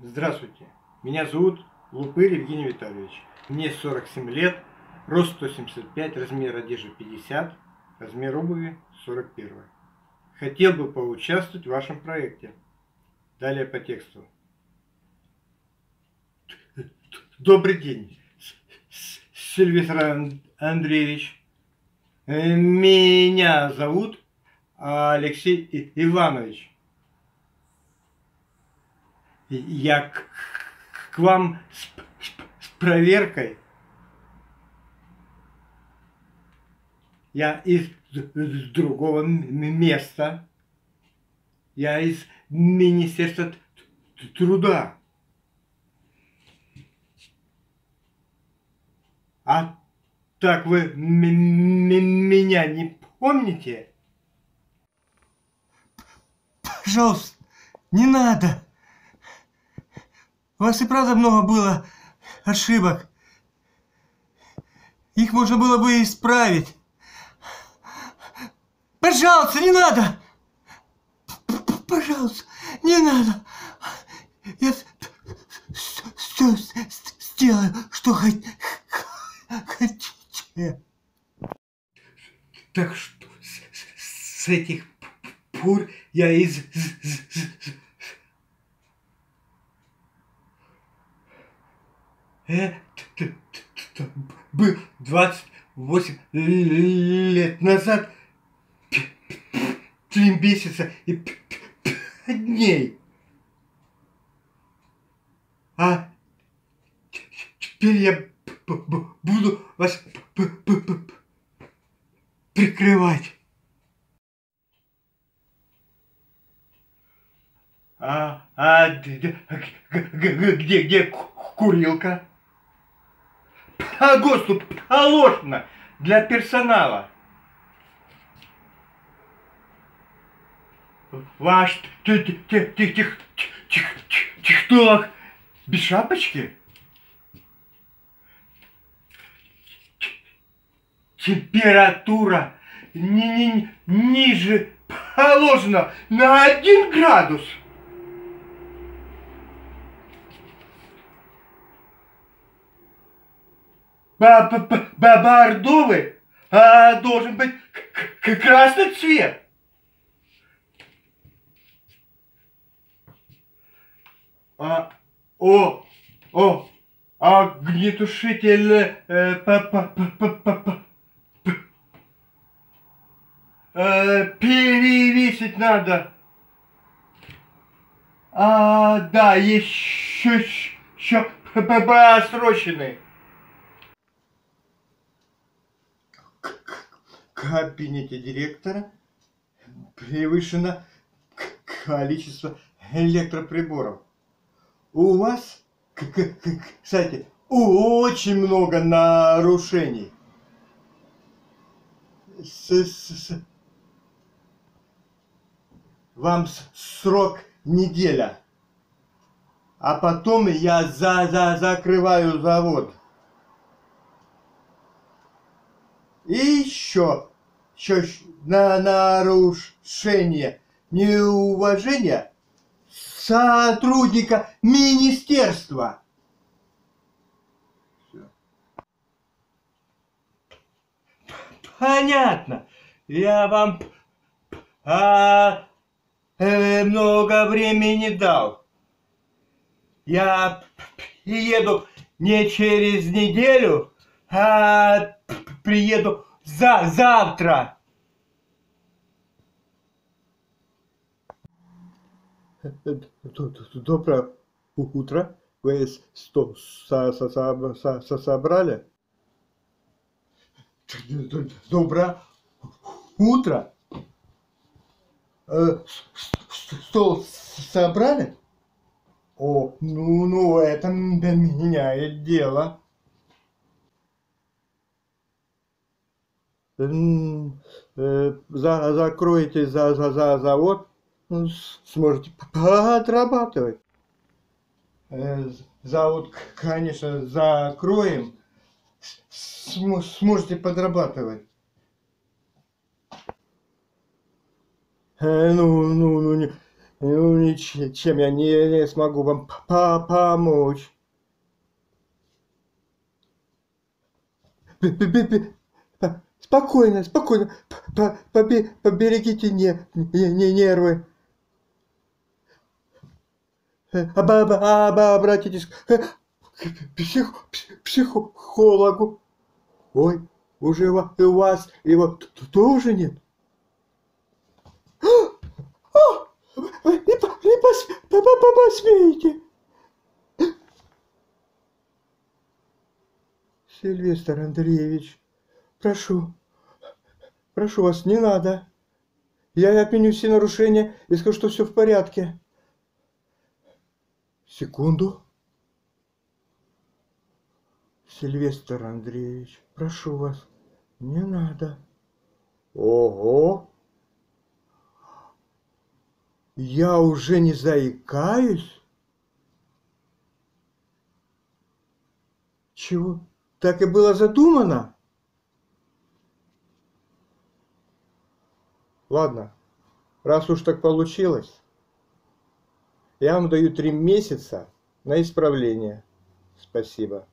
Здравствуйте, меня зовут Лупырь Евгений Витальевич. Мне 47 лет, рост 175, размер одежды 50, размер обуви 41. Хотел бы поучаствовать в вашем проекте. Далее по тексту. Добрый день, Сильвестр Андреевич. Меня зовут Алексей Иванович. Я к, к вам с, с проверкой. Я из, из другого места. Я из Министерства труда. А так вы меня не помните? Пожалуйста, не надо. У вас и правда много было ошибок. Их можно было бы исправить. Пожалуйста, не надо! Пожалуйста, не надо! Я все сделаю, что хотите. Так что с, с этих пор я из Это был 28 лет назад, три месяца и дней. А теперь я буду вас прикрывать. А, а где, где, где курилка? А ГОСТу положено для персонала. Ваш технолог без шапочки? Температура ни, ни, ниже положено на один градус. Бордовый, а должен быть красный цвет. А, о, о, огнетушитель э, по, по, по, по, по, э, перевесить надо. А, да, еще, еще просроченный. Кабинете директора превышено количество электроприборов. У вас, кстати, очень много нарушений. С -с -с Вам срок неделя. А потом я за за закрываю завод. И еще, еще на нарушение неуважения сотрудника министерства. Понятно. Я вам а, э, много времени дал. Я приеду не через неделю, а приеду за завтра. Доброе утро. Вы что, со, со, со, со, собрали? Доброе утро. Стол собрали? О, ну, ну, это меняет дело. За, закроете за, за, за завод, сможете подрабатывать. Э, завод, конечно, закроем, сможете подрабатывать. Э, ну, ну, ну, не, Ну, ничем я не, не смогу вам по помочь. -б -б -б спокойно, спокойно, по -по поберегите не, не, не нервы. Оба, оба, обратитесь к псих, психологу. Ой, уже у вас его тоже нет. посмеете? Сильвестр Андреевич, прошу, прошу вас, не надо. Я отменю все нарушения и скажу, что все в порядке. Секунду. Сильвестр Андреевич, прошу вас, не надо. Ого! Я уже не заикаюсь? Чего? Так и было задумано? Ладно, раз уж так получилось, я вам даю три месяца на исправление. Спасибо.